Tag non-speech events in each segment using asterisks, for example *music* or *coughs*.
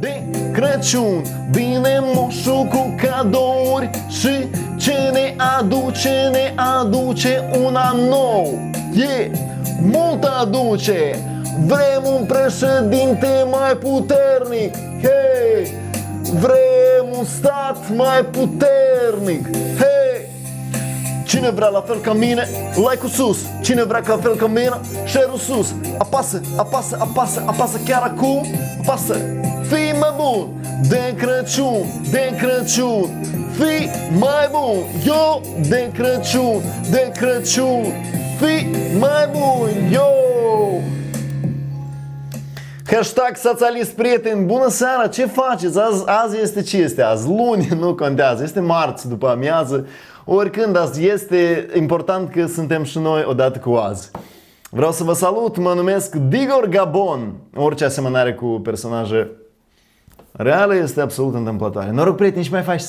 de Crăciun. Vine moșul cu cadouri Și ce ne aduce, ne aduce un an nou. E mult aduce. Vrem un președinte mai puternic. Hei, vrem un stat mai puternic. Hei, Cine vrea la fel ca mine, like-ul sus. Cine vrea la fel ca mine, share-ul sus. Apasă, apasă, apasă, apasă chiar acum. Apasă, fii mai bun De Crăciun, de Crăciun. Fii mai bun Eu de Crăciun, de Crăciun. Fii mai bun Eu. Hashtag socialist prieten, bună seara, ce faceți? Azi, azi este ce este? Azi luni, *laughs* nu contează, este marți după amiază. Oricând azi este important că suntem și noi odată cu azi. Vreau să vă salut, mă numesc Digor Gabon Orice asemănare cu personaje reale este absolut întâmplătoare. Noroc prieteni și mai faci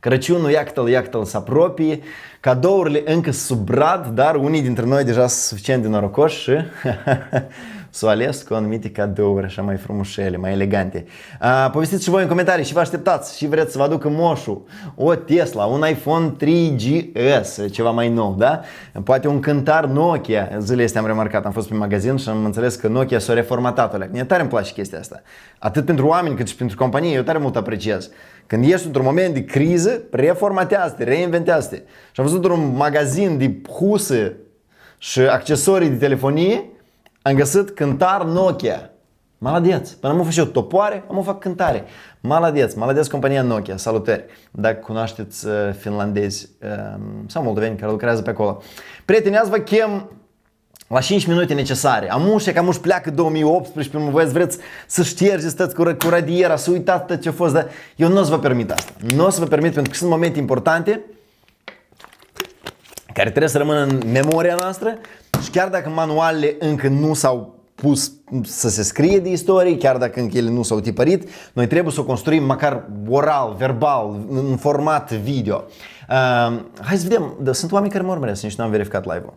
Crăciunul, iactă-l, iactă-l, se apropie Cadourile încă sub brad, dar unii dintre noi deja sunt suficient de norocoși. și *laughs* s-au ales cu anumite cadouri așa mai frumușele, mai elegante. Uh, povestiți și voi în comentarii și vă așteptați și vreți să vă aducă moșul o Tesla, un iPhone 3GS, ceva mai nou, da? Poate un cântar Nokia. Zilele astea am remarcat, am fost pe magazin și am înțeles că Nokia s-a reformatat. Mie tare îmi place chestia asta. Atât pentru oameni cât și pentru companie, eu tare mult apreciez. Când ești într-un moment de criză, reformatează-te, reinventează-te. Și am văzut un magazin de huse și accesorii de telefonie, am găsit cântar Nokia. Maladeț. Până am făcut topoare, am fac cântare. Maladeț, maladeț compania Nokia, salutări. Dacă cunoașteți uh, finlandezi uh, sau moldoveni care lucrează pe acolo. Prieteni, azi vă chem la 5 minute necesare. Am ușa, că am uși pleacă 2018, mă voi vreți să ștergeți tot cu, cu radiera, să uitați tot ce a fost, dar eu nu o să vă permit asta. Nu o să vă permit pentru că sunt momente importante care trebuie să rămână în memoria noastră și chiar dacă manualele încă nu s-au pus să se scrie de istorie, chiar dacă încă ele nu s-au tipărit, noi trebuie să o construim măcar oral, verbal, în format video. Uh, hai să vedem, da, sunt oameni care mă urmăresc, nici nu am verificat live-ul.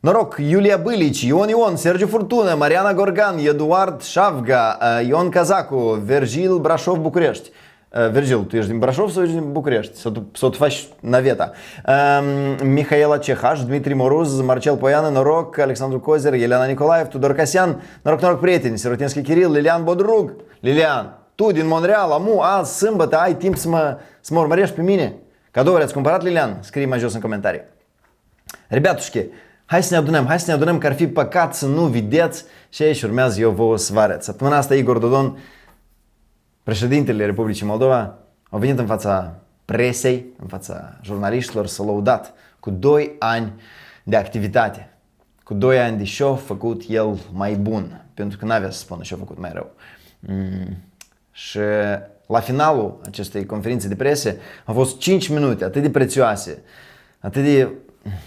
Noroc, Iulia Bălici, Ion Ion, Sergiu Furtună, Mariana Gorgan, Eduard Șavga, uh, Ion Cazacu, Vergil Brașov, București. Uh, Virgil, tu ești din Brașov sau ești din București? Sau tu, sau tu faci naveta? Um, Mihaela Cehaș, Dmitri Moruz, Marcel Poiană, Noroc, Alexandru Cozer, Elena Nicolaev, Tudor Casian, Noroc, Noroc, prieteni, Sirotinski Kiril, Lilian Bodrug. Lilian, tu din Montreal, amu, azi, sâmbătă, ai timp să mă, să mă urmărești pe mine? Cadouri ați cumpărat, Lilian? Scrie mai jos în comentarii. Rebeatușche, hai să ne adunăm, hai să ne adunăm că ar fi păcat să nu vedeți și aici urmează eu vă să vă arăt. Săptămâna asta Igor Dodon președintele Republicii Moldova a venit în fața presei, în fața jurnaliștilor, să lăudat cu 2 ani de activitate, cu 2 ani de ce a făcut el mai bun, pentru că n-avea să spună ce a făcut mai rău. Mm. Și la finalul acestei conferințe de prese au fost 5 minute atât de prețioase, atât de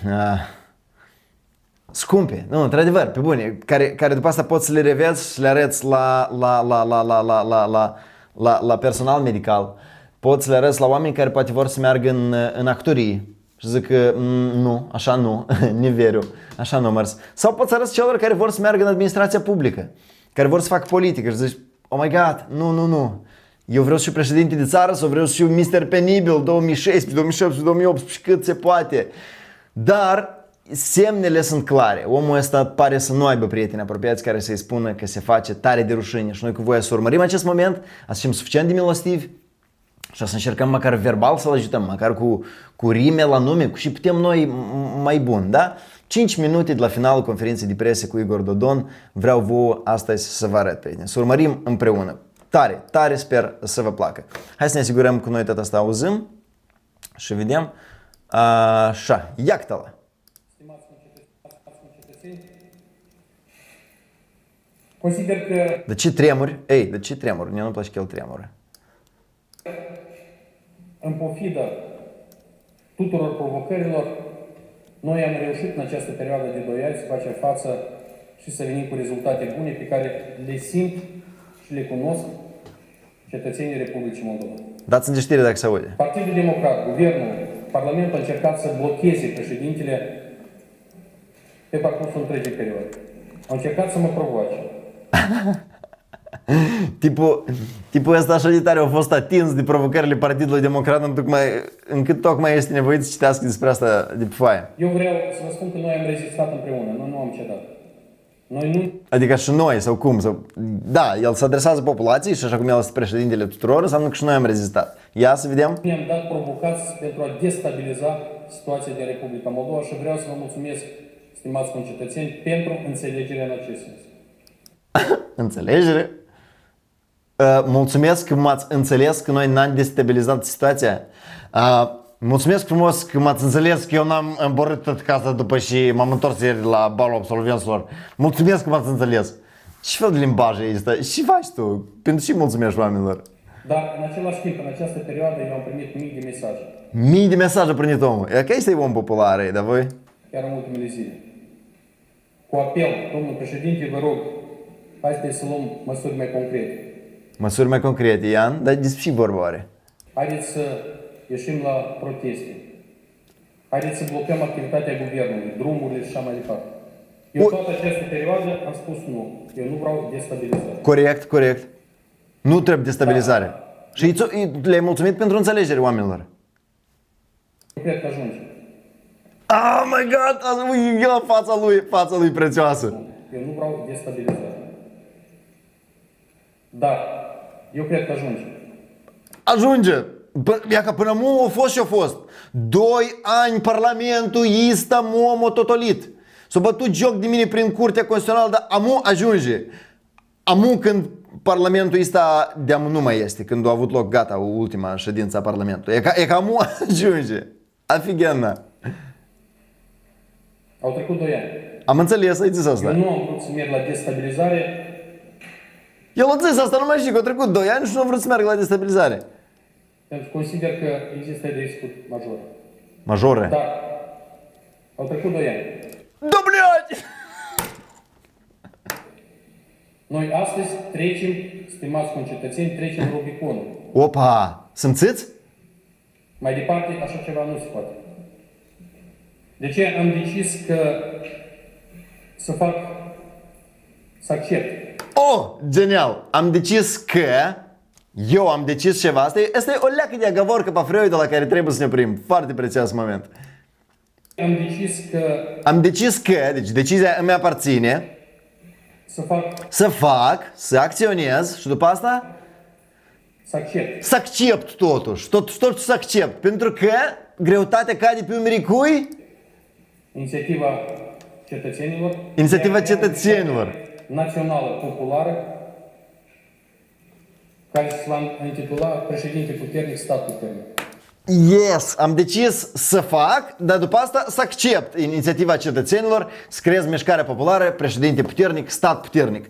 uh, scumpe, nu, într-adevăr, pe bune, care, care după asta poți să le revezi și le arăți la, la, la, la, la, la, la, la la, la personal medical, pot să le arăți la oameni care poate vor să meargă în, în actorie și zic că mm, nu, așa nu, *laughs* niveriu, așa nu mers. Sau poți să arăți celor care vor să meargă în administrația publică, care vor să facă politică și zici, oh my god, nu, nu, nu. Eu vreau să fiu președinte de țară sau vreau să fiu Mr. Penibil 2016, 2017, 2018, cât se poate. Dar semnele sunt clare. Omul ăsta pare să nu aibă prieteni apropiați care să-i spună că se face tare de rușine și noi cu voia să urmărim acest moment, să fim suficient de milostivi și să încercăm măcar verbal să-l ajutăm, măcar cu, cu rime la nume și putem noi mai bun, da? 5 minute de la finalul conferinței de presă cu Igor Dodon, vreau vouă astăzi să vă arăt, prieteni, să urmărim împreună. Tare, tare sper să vă placă. Hai să ne asigurăm că noi tot asta auzim și vedem. Așa, iactă-la! Consider că... De ce tremuri? Ei, de ce tremuri? Mie nu-mi place că el tremură. În pofidă tuturor provocărilor, noi am reușit în această perioadă de 2 ani să facem față și să venim cu rezultate bune pe care le simt și le cunosc cetățenii Republicii Moldova. Dați în știre dacă se aude. Partidul Democrat, Guvernul, Parlamentul a încercat să blocheze președintele pe parcursul întregii perioade. Au încercat să mă provoace. *laughs* tipul, tipul ăsta așa de tare a fost atins de provocările Partidului Democrat întocmai, încât tocmai este nevoit să citească despre asta de pe foaie. Eu vreau să vă spun că noi am rezistat împreună, noi nu am cedat. Noi nu Adică și noi, sau cum? Sau... Da, el se adresează populației și așa cum el este președintele tuturor, înseamnă că și noi am rezistat. Ia să vedem. ne-am dat provocați pentru a destabiliza situația din Republica Moldova și vreau să vă mulțumesc, stimați concetățeni, pentru înțelegerea în acest sens. *coughs* Înțelegere? Uh, mulțumesc că m-ați înțeles că noi n-am destabilizat situația. Uh, mulțumesc frumos că m-ați înțeles că eu n-am îmborât tot casa după și m-am întors ieri la balul absolvenților. Mulțumesc că m-ați înțeles. Ce fel de limbaj este? Ce faci tu? Pentru ce mulțumești oamenilor? Dar, în același timp, în această perioadă, eu am primit mii de mesaje, Mii de mesaje primit omul. E că este om popular, e, dar voi? chiar în ultimele zile. Cu apel, domnul președinte, vă rog, haideți să luăm măsuri mai concrete. Măsuri mai concrete, Ian, dar despre ce vorba oare? Haideți să ieșim la proteste. Haideți să blocăm activitatea guvernului, drumurile și așa mai departe. Eu O- toată această perioadă am spus nu. Eu nu vreau destabilizare. Corect, corect. Nu trebuie destabilizare. Și îi- îi- le-ai mulțumit pentru înțelegere oamenilor. Eu cred că ajunge. Oh my god, eu fața lui, fața lui prețioasă. Eu nu vreau destabilizare. Dar eu cred că ajunge. Ajunge. P- Ia că până mu a fost și a fost. Doi ani Parlamentul ista momo totolit. S-a bătut joc de mine prin Curtea Constituțională, dar amu ajunge. Amu când Parlamentul ăsta de amu nu mai este, când a avut loc gata ultima ședință a Parlamentului. E ca, e ca amu *laughs* ajunge. Afigenna. Au trecut 2 ani. Am înțeles, ai zis asta. Eu nu am vrut să merg la destabilizare El a zis asta, nu mai știu, că au trecut 2 ani și nu a vrut să meargă la destabilizare. pentru că consider că există riscuri majore. Majore. Dar au trecut 2 ani. Da, блядь! Noi astăzi trecem, stimați concetățeni, trecem Rubiconul. Opa! Simțiți? Mai departe, așa ceva nu se poate. De ce am decis că să fac, să accept. Oh, genial! Am decis că eu am decis ceva. Asta e, asta e o leacă de agavorcă pe freu de la care trebuie să ne oprim. Foarte prețios moment. Am decis că Am decis că, deci decizia îmi aparține, să fac, să fac, să acționez și după asta să accept. să accept totuși. Tot, tot să accept. Pentru că greutatea cade pe umerii cui? Inițiativa cetățenilor. Inițiativa de a crea o cetățenilor. Mișcare Națională populară care se va intitula Președinte puternic, stat puternic. Yes, am decis să fac, dar după asta să accept inițiativa cetățenilor, să creez mișcarea populară, președinte puternic, stat puternic.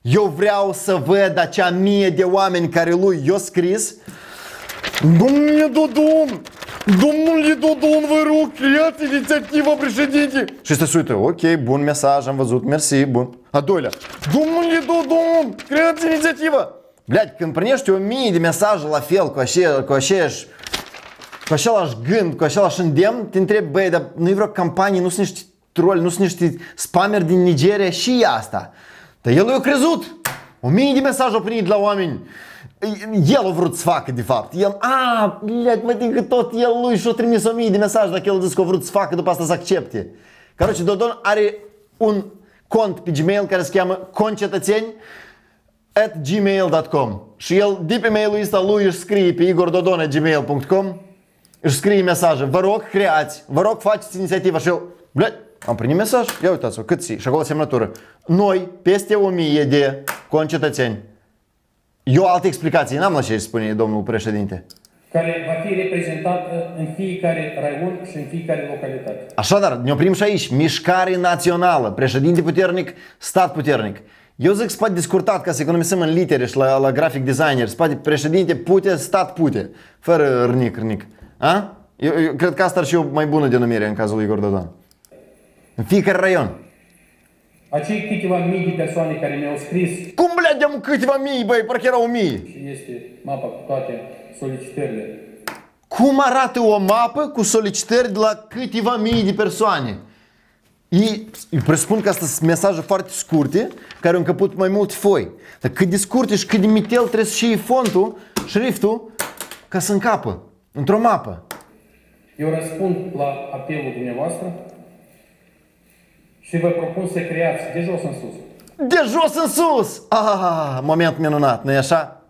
Eu vreau să văd acea mie de oameni care lui i-o scris Domnule Dodon, domnule Dodon, vă rog, creați inițiativa președinte. Și se uită, ok, bun mesaj, am văzut, mersi, bun. A doilea, domnule Dodon, creați inițiativa. Блядь, când primești o mie de mesaje la fel, cu, așa, cu aceeași cu același gând, cu același îndemn, te întrebi, băi, dar nu e vreo campanie, nu sunt niște troli, nu sunt niște spammeri din Nigeria și e asta. Dar el a crezut. O mie de mesaje au primit la oameni. El a vrut să facă, de fapt. El, a, blядь, mă, din că tot el lui și-a trimis o mie de mesaje dacă el a zis că a vrut să facă, după asta să accepte. Короче, Dodon are un cont pe Gmail care se cheamă concetățeni at gmail.com și el de pe mail-ul ăsta lui își scrie pe igordodon.gmail.com își scrie mesaje, vă rog, creați, vă rog, faceți inițiativa și eu, blядь, am primit mesaj, ia uitați-vă, cât și acolo semnătură. Noi, peste o mie de concetățeni. eu alte explicații n-am la ce spune domnul președinte. care va fi reprezentată în fiecare raion și în fiecare localitate. Așadar, ne oprim și aici. Mișcare națională, președinte puternic, stat puternic. Eu zic spate discurtat ca să economisim în litere și la, la grafic designer. Spate președinte pute, stat pute. Fără rnic, rnic. A? Eu, eu cred că asta ar și o mai bună denumire în cazul lui Igor Dodon. În fiecare raion. Acei câteva mii de persoane care mi-au scris Cum blea am câteva mii, băi, parcă erau mii. și este mapa cu toate solicitările. Cum arată o mapă cu solicitări de la câteva mii de persoane? E, eu presupun că asta sunt mesaje foarte scurte care au încăput mai multe foi. Dar cât de scurte și cât de mitel trebuie să și fontul, șriftul, ca să încapă într-o mapă. Eu răspund la apelul dumneavoastră și vă propun să creați de jos în sus De jos în sus! Ah, moment minunat, nu-i așa?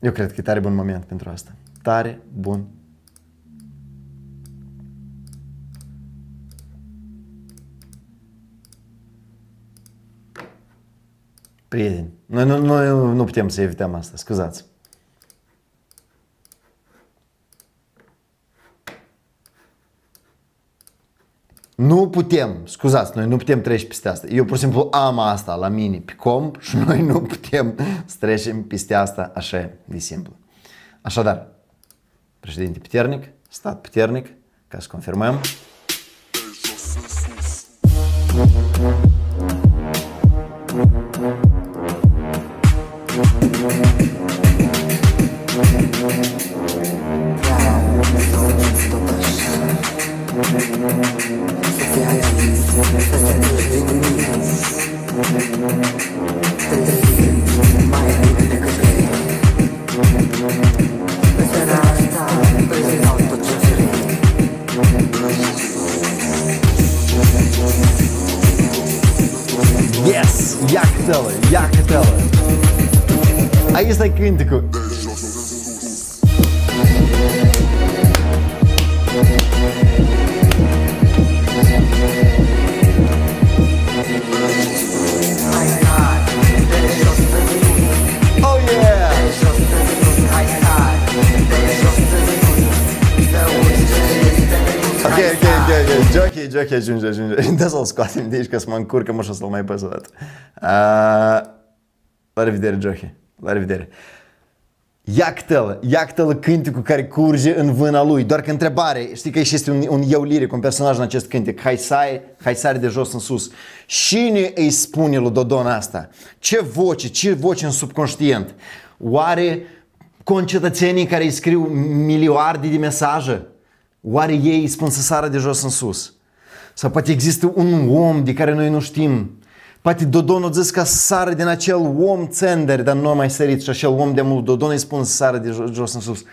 Eu cred că e tare bun moment pentru asta. Tare bun. Prieteni, noi nu, noi nu putem să evităm asta, scuzați. Nu putem, scuzați, noi nu putem trece peste asta. Eu pur și simplu am asta la mine pe comp *laughs* și noi nu putem să trecem peste asta așa de simplu. Așadar, președinte puternic, stat puternic, ca să confirmăm. Ok, ok, ok. Jockey, jockey, ajunge, ajunge. Da să-l scoatem de aici, că să mă încurcă, mă, și o să-l mai păs o dată. Uh, la revedere, jockey. La revedere. Iactă-l, iactă-l cânticul care curge în vâna lui. Doar că întrebare, știi că este un, un eu liric, un personaj în acest cântec, Haisai, Haisai de jos în sus. Cine îi spune lui Dodon asta? Ce voce, ce voce în subconștient? Oare concetățenii care îi scriu milioarde de mesaje? Oare ei îi spun să sară de jos în sus? Sau poate există un om de care noi nu știm. Poate Dodon a zis ca să sară din acel om țender, dar nu a mai sărit și acel om de mult Dodon îi spun să sară de jos, jos în sus.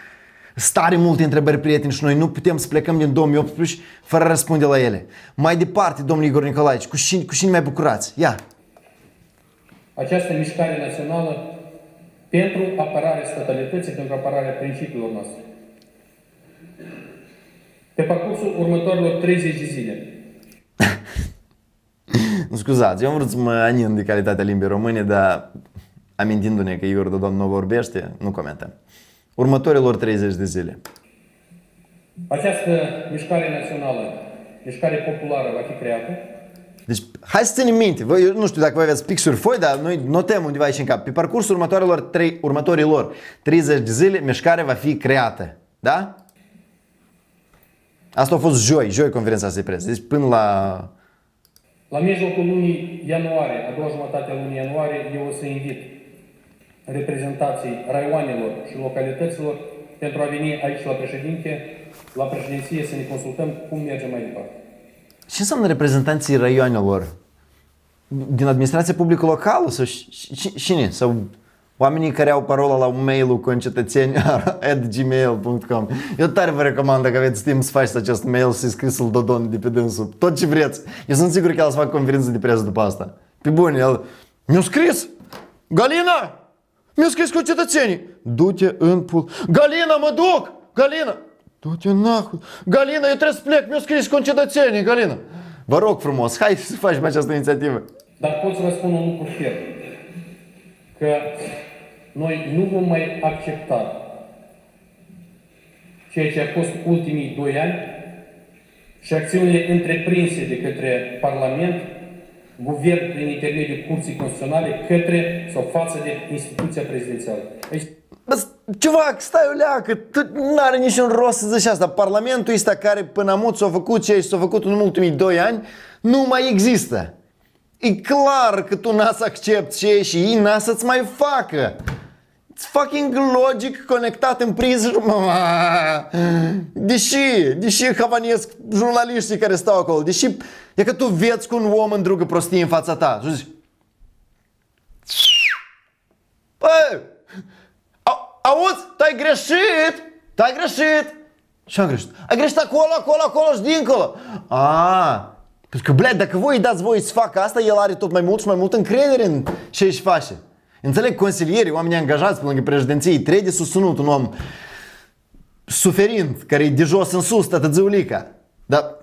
Stare multe întrebări, prieteni, și noi nu putem să plecăm din 2018 fără a răspunde la ele. Mai departe, domnul Igor Nicolae, cu cine, cu cine mai bucurați? Ia! această mișcare națională pentru apărarea statalității, pentru apărarea principiilor noastre. Pe parcursul următorilor 30 de zile, *laughs* Nu scuzați, eu am vrut să mă anin de calitatea limbii române, dar amintindu-ne că Igor Dodon nu vorbește, nu comentăm. Următorilor 30 de zile. această mișcare națională, mișcare populară va fi creată, Deci, hai să ținem minte, voi, eu nu știu dacă voi aveți pixuri foi, dar noi notăm undeva aici în cap. Pe parcursul următorilor, 3, următorilor 30 de zile, mișcarea va fi creată. Da? Asta a fost joi, joi conferința de presă. Deci până la... La mijlocul lunii ianuarie, a doua jumătate a lunii ianuarie, eu o să invit reprezentanții raioanelor și localităților pentru a veni aici la președinte, la președinție, să ne consultăm cum mergem mai departe. Ce înseamnă reprezentanții raioanelor? Din administrația publică locală? Sau și- și- cine? Sau oamenii care au parola la mail-ul concetățeni *laughs* at gmail.com Eu tare vă recomand dacă aveți timp să faceți acest mail și scrisul Dodon de pe dânsul. Tot ce vreți. Eu sunt sigur că el să fac conferință de presă după asta. Pe bune, el... Mi-a scris! Galina! Mi-a scris concetățenii! Du-te în pul... Galina, mă duc! Galina! Du-te nahui! Galina, eu trebuie să plec! Mi-a scris concetățenii, Galina! Vă rog frumos, hai să facem această inițiativă. Dar pot să vă spun un lucru ferm, că noi nu vom mai accepta ceea ce a fost ultimii doi ani și acțiunile întreprinse de către Parlament, Guvern prin intermediul Curții Constituționale către sau față de instituția prezidențială. Deci, Bă, ceva, stai o leacă, nu are niciun rost să zici asta. Parlamentul ăsta care până amut s-a făcut ce s-a făcut în ultimii doi ani, nu mai există. E clar că tu n-a să accepti ce și ei n-a să-ți mai facă. It's fucking logic conectat în priză și Deși, deși havanesc jurnaliștii care stau acolo, deși e că tu vieți cu un om în drugă prostie în fața ta și zici Bă, auzi, tu-ai greșit, tu-ai greșit. Și am greșit? Ai greșit acolo, acolo, acolo și dincolo. A, pentru că, bled, dacă voi îi dați voi să facă asta, el are tot mai mult și mai mult încredere în ce își face. Înțeleg, consilierii, oamenii angajați pe lângă președinției, trebuie susținut un om suferind, care e de jos în sus, tată ziulica. Dar,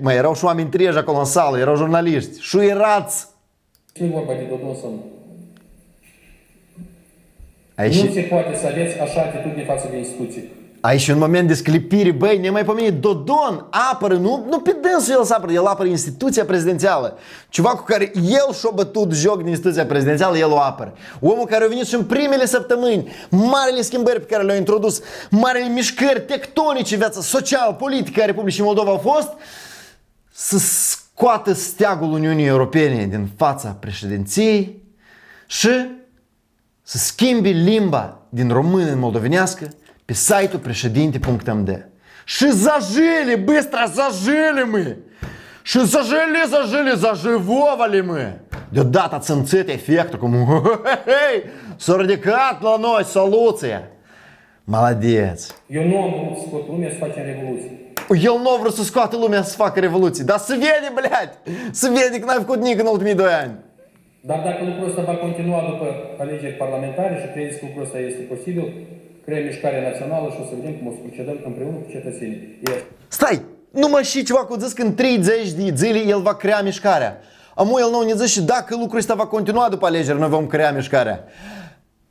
mai erau și oameni treji acolo în sală, erau jurnaliști. Și erați. Nu vorba de Dodon sau nu. Aici... Nu se poate să aveți așa atitudine față de instituții. Aici un moment de sclipire, băi, nemai pomenit, Dodon apără, nu, nu pe dânsul el să apără, el apără instituția prezidențială. Ceva cu care el și-a bătut joc din instituția prezidențială, el o apără. Omul care a venit și în primele săptămâni, marele schimbări pe care le-au introdus, marele mișcări tectonice, viața social, politică a Republicii Moldova au fost, să scoată steagul Uniunii Europene din fața președinției și să schimbi limba din română în moldovenească pe site-ul președinte.md. Și zajili, bыстро zajili, mă! Și zajili, zajili, zajivovali, mă! Deodată ați simțit efectul cum s-a ridicat la noi soluția. Молодец. Eu nu am scot lumea să facem revoluție. El nu vrut să scoată lumea să facă revoluție. Dar să vede, blядь! Să vede că n-ai făcut nimic în ultimii doi ani. Dar dacă lucrul ăsta va continua după alegeri parlamentare și credeți că lucrul ăsta este posibil, creăm mișcarea națională și o să vedem cum o să procedăm împreună cu cetățenii. Stai! Nu mă și ceva cu zis că în 30 de zile el va crea mișcarea. Amu el nu ne zice și dacă lucrul ăsta va continua după alegeri, noi vom crea mișcarea.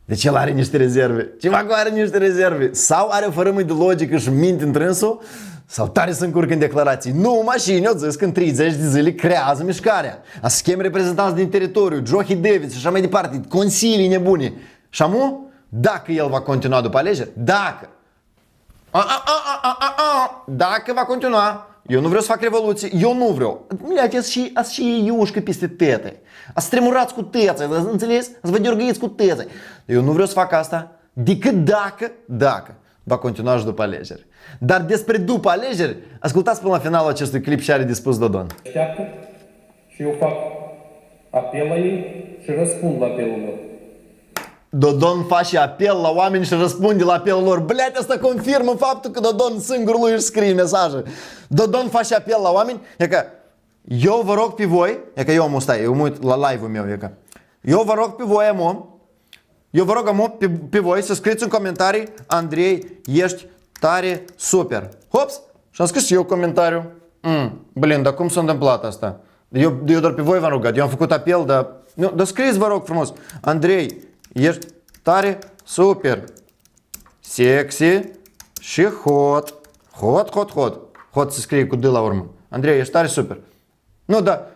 Deci el are niște rezerve. Ceva cu are niște rezerve. Sau are o fărâmă de logică și minte întrânsul, sau tare să încurcă în declarații. Nu, mașini, eu zis că în 30 de zile creează mișcarea. A scheme reprezentanți din teritoriu, Johi David și așa mai departe, consilii nebune. Și amu, dacă el va continua după alegeri, dacă, a, a, a, a, a, a, dacă va continua, eu nu vreau să fac revoluție, eu nu vreau. Блядь, ați și, ați și iușcă peste tete. Ați tremurați cu tețe, înțeles? Ați vă dergăiți cu tețe. Eu nu vreau să fac asta decât dacă, dacă va continua și după alegeri. Dar despre după alegeri, ascultați până la finalul acestui clip și are de spus Dodon. Așteaptă și eu fac apel la ei și răspund la apelul lor. Dodon face apel la oameni și răspunde la apelul lor. Bleate, asta confirmă faptul că Dodon singur lui își scrie mesaje. Dodon face apel la oameni. E că eu vă rog pe voi, e că eu am stai, eu mă uit la live-ul meu, e că eu vă rog pe voi, am eu vă rog am pe, pe voi să scrieți în comentarii Andrei, ești tare super. Hops! Și am scris eu comentariu. Mm, blin, dar cum s-a întâmplat asta? Eu, eu doar pe voi v-am rugat, eu am făcut apel, dar... Nu, dar scrieți, vă rog frumos, Andrei, ești tare, super, sexy și hot. Hot, hot, hot. Hot se scrie cu D la urmă. Andrei, ești tare, super. Nu, da.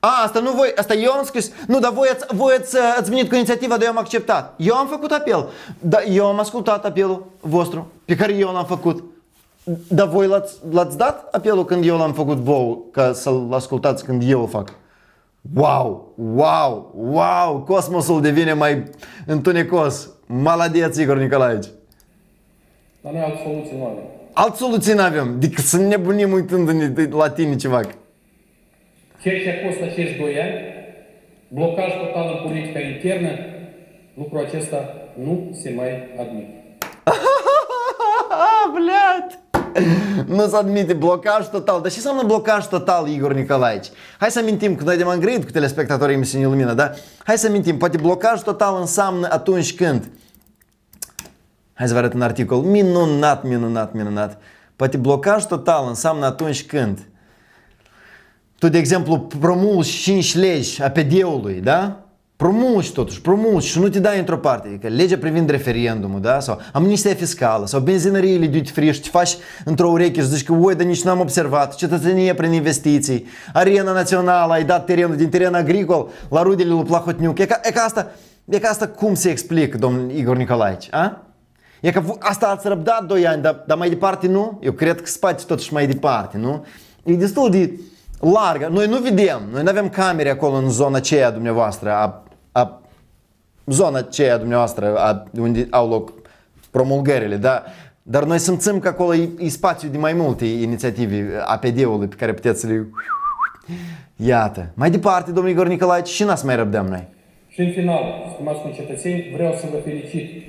A, asta nu voi, asta eu am scris. Nu, dar voi ați, voi ați, ați venit cu inițiativa, dar eu am acceptat. Eu am făcut apel. Dar eu am ascultat apelul Wow, wow, wow, cosmosul devine mai întunecos. Maladeț, Igor Nicolaevici. Dar noi alt soluții nu avem. Alt soluții nu avem, decât să nebunim uitându-ne la tine ceva. Ceea ce a fost acești doi ani, blocaj total în politica internă, lucrul acesta nu se mai admite. *laughs* Блядь! *laughs* nu se admite blocaj total. Dar ce înseamnă blocaj total, Igor Nicolaevici? Hai să amintim, că noi de am grăit cu telespectatorii emisiunii Lumină, da? Hai să amintim, poate blocaj total înseamnă atunci când Hai să vă arăt un articol minunat, minunat, minunat. Poate blocaj total înseamnă atunci când tu, de exemplu, promulgi 5 legi a PD-ului, da? Promulgi totuși, promulgi și nu te dai într-o parte. Adică legea privind referendumul, da? Sau amnistia fiscală, sau benzinăriile duty free și te faci într-o ureche și zici că, oi, dar nici n-am observat, cetățenie prin investiții, arena națională, ai dat terenul din teren agricol la rudele lui Plahotniuc. E ca, e ca asta, e ca asta cum se explică, domnul Igor Nicolaevici, a? E că asta ați răbdat 2 ani, dar, dar mai departe nu? Eu cred că spați totuși mai departe, nu? E destul de largă. Noi nu vedem, noi nu avem camere acolo în zona aceea dumneavoastră a a zona aceea dumneavoastră a, unde au loc promulgările, da? Dar noi simțim că acolo e, e spațiu de mai multe inițiative APD-ului pe care puteți să le... Iată. Mai departe, domnul Igor Nicolae, și n-ați mai răbdăm noi. Și în final, stimați concetățeni, vreau să vă felicit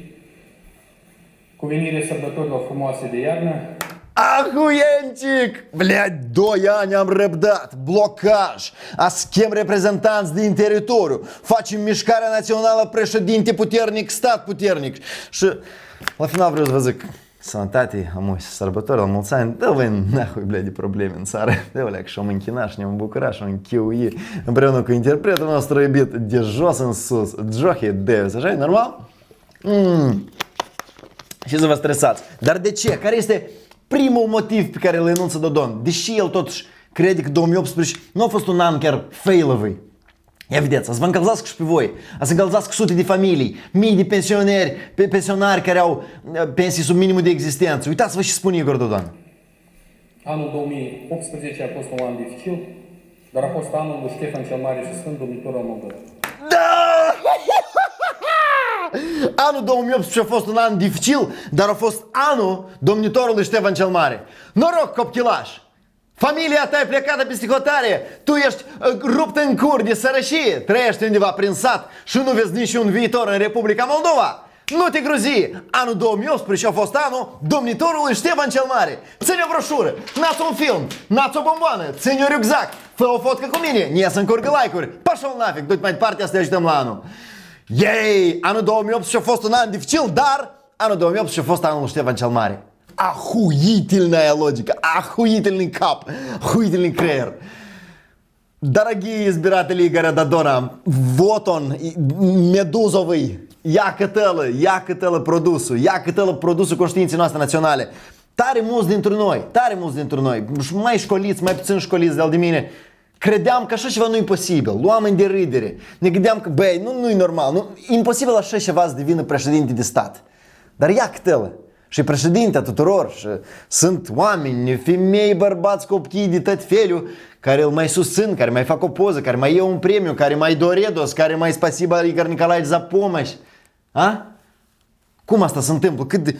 cu venirea sărbătorilor frumoase de iarnă. Ahuiencic! Блядь, doi ani am răbdat, blocaj, a schem reprezentanți din teritoriu, facem mișcarea națională președinte puternic, stat puternic și la final vreau să vă zic, sănătate, amuși, sărbători, la mulți ani, dă voi nahui, blядь, de probleme în țară, dă voi și o închina și ne-am bucura și o închiui împreună cu interpretul nostru iubit de jos în sus, Johi Davis, așa e normal? Mm. Și să vă stresați. Dar de ce? Care este primul motiv pe care îl enunță Dodon? Deși el totuși crede că 2018 nu a fost un an chiar failovый. Ia vedeți, să vă încălzească și pe voi, să încălzească sute de familii, mii de pensionari, pe pensionari care au pensii sub minimul de existență. Uitați-vă și spune Igor Dodon. Anul 2018 a fost un an dificil, dar a fost anul lui Ștefan cel Mare și Sfânt Domnitor al Moldovei. Da! Anul 2018 a fost un an dificil, dar a fost anul domnitorului Ștefan cel Mare. Noroc, copchilaș! Familia ta e plecată peste hotare, tu ești uh, rupt în cur de sărășie, trăiești undeva prin sat și nu vezi niciun viitor în Republica Moldova. Nu te gruzi! Anul 2018 a fost anul domnitorului Ștefan cel Mare. Ține o broșură, nați un film, nați o bomboană, ține un rucsac, fă o fotcă cu mine, nie să încurcă like-uri. Pașă nafic, du-te mai departe să te ajutăm la anul. Yay! Anul 2018 a fost un an dificil, dar anul 2018 a fost anul lui Ștefan cel Mare. Охуительная логика, охуительный кап, охуительный креер. Дорогие избиратели Игоря Додона, вот он, медузовый, ia câtălă, ia câtălă produsul, ia câtălă produsul conștiinței noastre naționale. Tare mulți dintre noi, tare mulți dintre noi, mai școliți, mai puțin școliți de-al de mine, Credeam că așa ceva nu e posibil, oameni de râdere. Ne gândeam că, băi, nu, nu e normal, nu, imposibil așa ceva să devină președinte de stat. Dar ia câtelă și președinte tuturor și sunt oameni, femei, bărbați, copii de tot felul care îl mai susțin, care mai fac o poză, care mai iau un premiu, care mai doredos, care mai spasiba Igor Nicolaevici za pomoș. A? Cum asta se întâmplă? Cât de,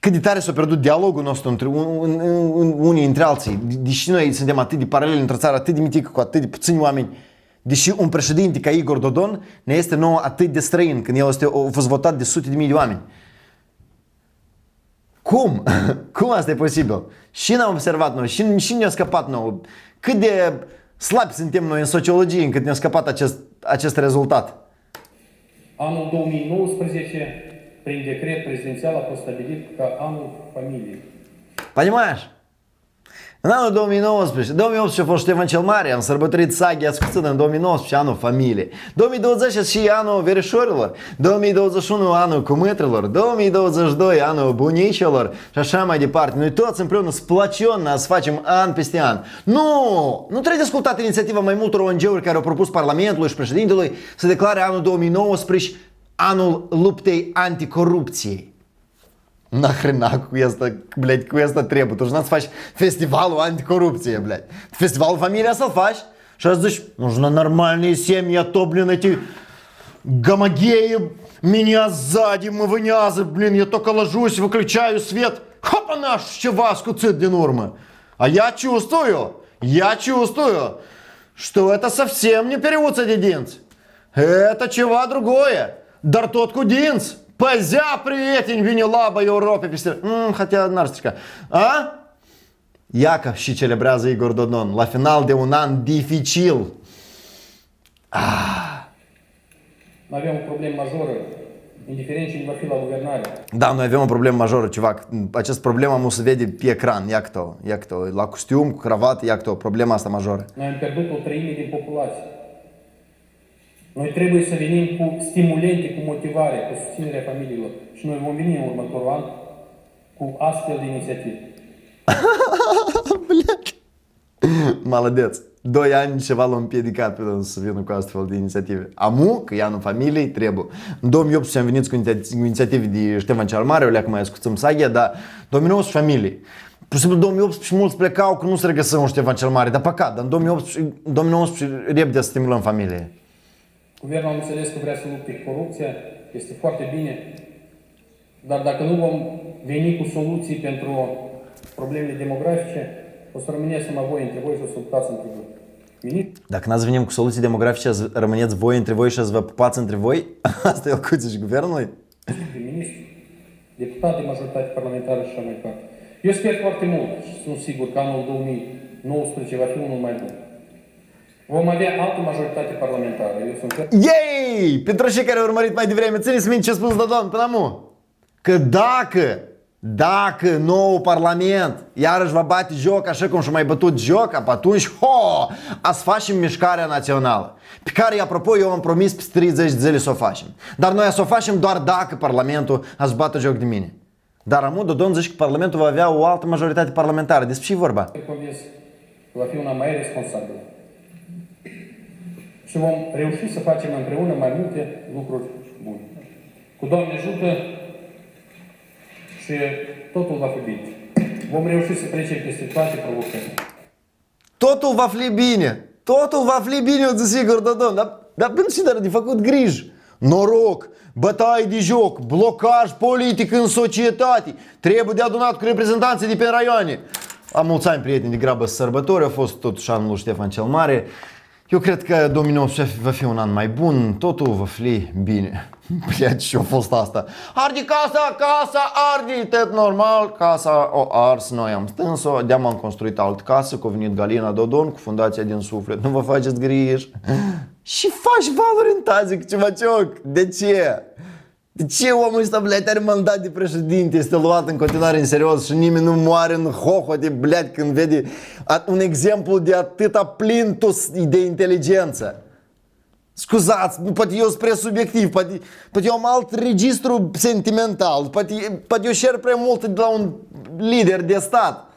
cât de tare s-a pierdut dialogul nostru între un, un, un, unii între alții. Deși noi suntem atât de paraleli într-o țară atât de mitică, cu atât de puțini oameni, deși un președinte ca Igor Dodon ne este nouă atât de străin, când el este, a fost votat de sute de mii de oameni. Cum? *laughs* Cum asta e posibil? Și n-am observat noi, și, și ne-a scăpat nou. Cât de slabi suntem noi în sociologie încât ne-a scăpat acest, acest rezultat. Anul 2019, prin decret prezidențial, a fost stabilit ca anul familiei. Понимаешь? În anul 2019, 2018 a fost Ștefan cel Mare, am sărbătorit sagia scuțită în 2019, anul familiei. 2020 și anul verișorilor, 2021 anul cumătrilor, 2022 anul bunicilor și așa mai departe. Noi toți împreună splacion să facem an peste an. Nu! Nu trebuie discutat inițiativa mai multor ONG-uri care au propus Parlamentului și președintelui să declare anul 2019 анул луптей антикорупцией. Нахрена квеста, блядь, квеста требует. Уж нас фаш фестивалу антикоррупции, блядь. Фестивал фамилия Салфаш. Сейчас здесь нужно нормальные семьи, а то, блин, эти гомогеи меня сзади, мы вынязы блин, я только ложусь, выключаю свет. Хопа наш щевашку для нормы. А я чувствую, я чувствую, что это совсем не перевод садидинц. Это чего другое. Dar tot cu dinți. Пазя, приятень, Винилаба, Европе, песня. М, хотя Нарстичка. А? Și celebrează Igor Dodon la final de un an dificil. Ah. Avem o problemă majoră, indiferent cine va fi la guvernare. Da, noi avem o problemă majoră, ceva. Acest problemă nu se vede pe ecran, ia ia la costium, cu cravată, ia problema asta majoră. Noi am pierdut o treime din populație. Noi trebuie să venim cu stimulente, cu motivare, cu susținerea familiilor. Și noi vom veni în următorul an cu astfel de inițiative. Молодец. Doi ani ceva l-am împiedicat pe să vină cu astfel de inițiative. Amu, că e anul familiei, trebuie. În 2018 am venit cu inițiative de Ștefan cel Mare, o leacă mai ascultăm sagia, dar 2019 familie. Pur și simplu 2018 mulți plecau că nu se regăsăm un Ștefan cel Mare, dar păcat, dar în 2018, 2019 repede să stimulăm familie. Guvernul am înțeles că vrea să lupte cu corupția, este foarte bine, dar dacă nu vom veni cu soluții pentru problemele demografice, o să rămâneți numai voi între voi și o să luptați între voi. Ministru Dacă n-ați venit cu soluții demografice, ați- rămâneți voi între voi și ați vă pupați între voi? *laughs* Asta e o cuță și guvernului? prim-ministru, deputat de majoritate parlamentară și așa mai departe. Eu sper foarte mult și sunt sigur că anul 2019 va fi unul mai bun. Vom avea altă majoritate parlamentară. Eu sunt ferm Yay! Pentru cei care au urmărit mai devreme, țineți minte ce a spus Dodon până acum. Că dacă, dacă nou parlament iarăși va bate joc așa cum și-a mai bătut joc, apă atunci, ho, a să facem mișcarea națională. Pe care, apropo, eu am promis pe 30 de zile să o facem. Dar noi să o facem doar dacă parlamentul a să bată joc de mine. Dar amu, Dodon zice că parlamentul va avea o altă majoritate parlamentară. Despre ce e vorba? convins că va fi una mai responsabilă. Și vom reuși să facem împreună mai multe lucruri bune. Cu Doamne ajută și totul va fi bine. Vom reuși să trecem peste toate provocările. Totul va fi bine. Totul va fi bine, eu zic sigur, Dodon. Dar, dar pentru ce dar de făcut griji? Noroc, bătaie de joc, blocaj politic în societate. Trebuie de adunat cu reprezentanții de pe raioane. Am mulți ani, prieteni, de grabă sărbători. A fost totuși anul lui Ștefan cel Mare. Eu cred că 2019 va fi un an mai bun, totul va fi bine. *laughs* Pleci și a fost asta. Ardi casa, casa, ardi, tot normal, casa o ars, noi am stâns-o, de-am construit alt casă, că a venit Galina Dodon cu fundația din suflet, nu vă faceți griji. *laughs* și faci valuri în tazic, ceva cioc, de ce? De ce omul ăsta, blядь, are mandat de președinte, este luat în continuare în serios și nimeni nu moare în hohote, blядь, când vede a- un exemplu de atâta plintus de inteligență? Scuzați, poate eu sunt prea subiectiv, poate, poate eu am alt registru sentimental, poate, poate eu șer prea mult de la un lider de stat.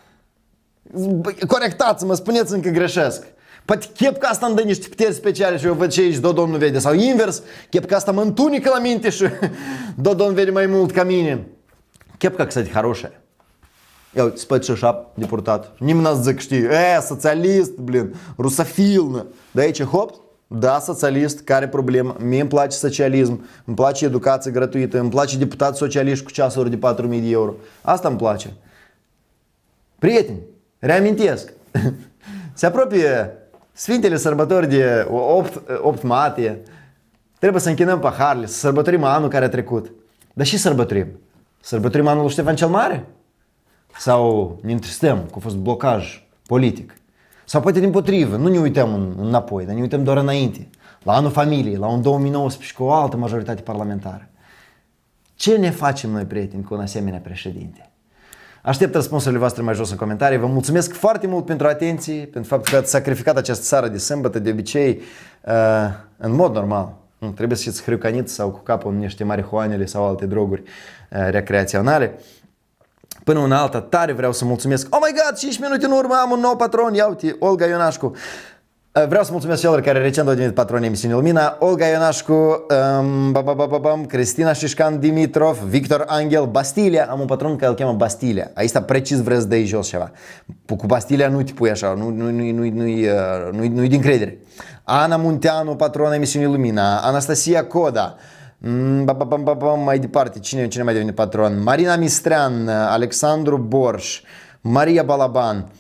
Bă, Corectați-mă, spuneți încă greșesc. Poate chep că asta îmi dă niște puteri speciale și eu văd ce aici Dodon nu vede. Sau invers, chep că asta mă întunică la minte și *laughs* Dodon vede mai mult ca mine. Chep că, кстати, хорошая. Я вот спать шап депутат. Ним нас закшти. Э, социалист, блин, русофил. Да и че, хоп, da, socialist, care problemă? Mie îmi place socialism, îmi place educație gratuită, îmi place deputat socialiști cu ceasuri de 4.000 de euro. Asta îmi place. Prieteni, reamintesc, *laughs* se apropie Sfintele sărbători de 8, 8 martie, trebuie să închinăm paharele, să sărbătorim anul care a trecut. Dar și sărbătorim? Sărbătorim anul lui Ștefan cel Mare? Sau ne întristăm că a fost blocaj politic? Sau poate din potrivă, nu ne uităm în- înapoi, dar ne uităm doar înainte, la anul familiei, la un 2019 cu o altă majoritate parlamentară. Ce ne facem noi, prieteni, cu un asemenea președinte? Aștept răspunsurile voastre mai jos în comentarii. Vă mulțumesc foarte mult pentru atenție, pentru faptul că ați sacrificat această seară de sâmbătă, de obicei, uh, în mod normal. Nu trebuie să fiți hrăcăniți sau cu capul în niște marihuanele sau alte droguri uh, recreaționale. Până una alta, tare vreau să mulțumesc. Oh my god, 5 minute în urmă am un nou patron, ia uite, Olga Ionașcu. Eh, vreau să mulțumesc celor care recent au devenit patroni emisiunii Lumina, Olga Ionașcu, um, Cristina Șișcan Dimitrov, Victor Angel, Bastilia, am un patron care îl cheamă Bastilia, aici precis vreți să dai jos ceva. Cu Bastilia nu te pui așa, nu, nu, nu, nu, nu, nu, eh, nu din credere. Ana Munteanu, patrona emisiunii Lumina, Anastasia Coda, mm, mai departe, cine, cine mai devine patron? Marina Mistrean, Alexandru Borș, Maria Balaban,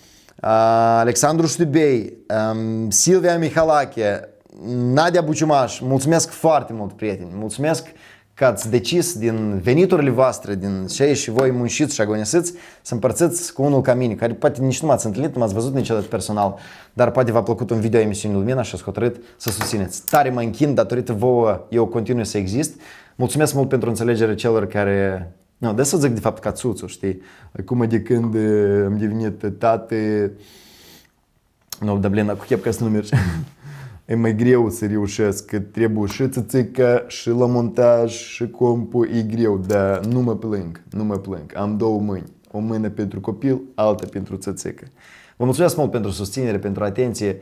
Alexandru Ștubei, um, Silvia Mihalache, Nadia Buciumaș, mulțumesc foarte mult, prieteni, mulțumesc că ați decis din veniturile voastre, din ce și voi munciți și agonisiți, să împărțiți cu unul ca mine, care poate nici nu m-ați întâlnit, nu m-ați văzut niciodată personal, dar poate v-a plăcut un video a emisiunii Lumina și ați hotărât să susțineți. Tare mă închin, datorită vouă, eu continui să exist. Mulțumesc mult pentru înțelegere celor care nu, de să zic de fapt ca țuțu, știi? Acum de când uh, am devenit tate, nu, dar blin, cu chep ca să nu mergi. *laughs* E mai greu să reușesc, că trebuie și țățică, și la montaj, și compul, e greu, dar nu mă plâng, nu mă plâng. Am două mâini, o mână pentru copil, alta pentru țățică. Vă mulțumesc mult pentru susținere, pentru atenție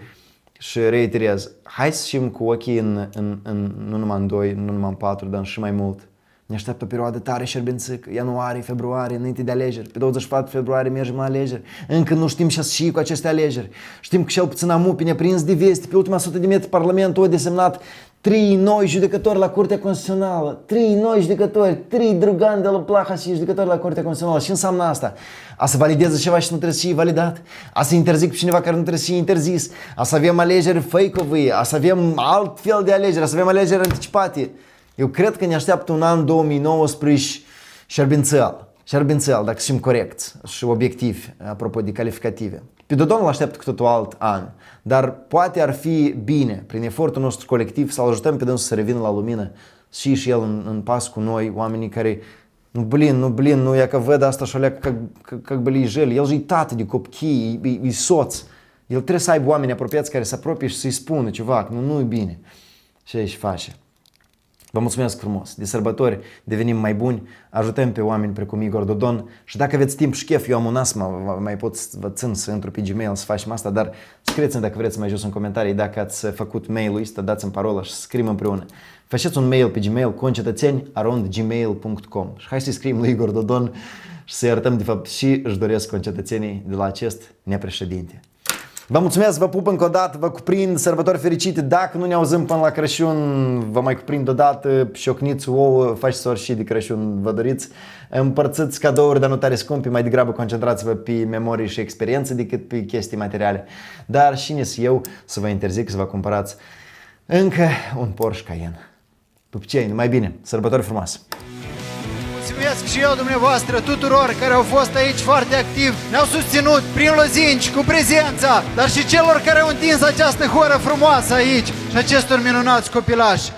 și reiterez, hai să știm cu ochii în, în, în, nu numai în doi, nu numai în patru, dar și mai mult Ne așteaptă o perioadă tare șerbențică, ianuarie, februarie, înainte de alegeri. Pe 24 februarie mergem la alegeri. Încă nu știm ce și cu aceste alegeri. Știm că cel puțin Amupi ne prins de veste. Pe ultima sută de metri Parlamentul a desemnat trei noi judecători la Curtea Constituțională, trei noi judecători, trei drugani de la Plaha și judecători la Curtea Constituțională. Și înseamnă asta? A să valideze ceva și nu trebuie să fie validat, a să interzic pe cineva care nu trebuie să fie interzis, a să avem alegeri fake-ove, a să avem alt fel de alegeri, a să avem alegeri anticipate. Eu cred că ne așteaptă un an 2019 șerbințel. Șerbințel, dacă sunt corecți și obiectivi, apropo de calificative. Pe Dodon îl așteaptă cu totul alt an, dar poate ar fi bine, prin efortul nostru colectiv, să-l ajutăm pe dânsul să revină la lumină și și el în, în pas cu noi, oamenii care nu, blin, nu, blin, nu, ia că văd asta și alea ca, ca, ca bălii jel. El e tată de copii, e, e, soț. El trebuie să aibă oameni apropiați care să apropie și să-i spună ceva, că nu, nu e bine. Și aici face. Vă mulțumesc frumos! De sărbători devenim mai buni, ajutăm pe oameni precum Igor Dodon și dacă aveți timp și chef, eu am un asma, mai pot vă țin să intru pe Gmail să facem asta, dar scrieți-mi dacă vreți mai jos în comentarii dacă ați făcut mail-ul ăsta, dați-mi parola și scriem împreună. Faceți un mail pe Gmail concetățeni.gmail.com și hai să-i scriem lui Igor Dodon și să-i arătăm de fapt și își doresc concetățenii de la acest nepreședinte. Vă mulțumesc, vă pup încă o dată, vă cuprind sărbători fericite. Dacă nu ne auzim până la Crăciun, vă mai cuprind o dată, șocniți, ouă, faci și de Crăciun, vă doriți. Împărțiți cadouri, dar nu tare scumpe, mai degrabă concentrați-vă pe memorii și experiențe decât pe chestii materiale. Dar și eu să vă interzic să vă cumpărați încă un Porsche Cayenne. Pupcei, mai bine, sărbători frumoase! Mulțumesc și eu dumneavoastră tuturor care au fost aici foarte activi, ne-au susținut prin lozinci, cu prezența, dar și celor care au întins această horă frumoasă aici și acestor minunați copilași.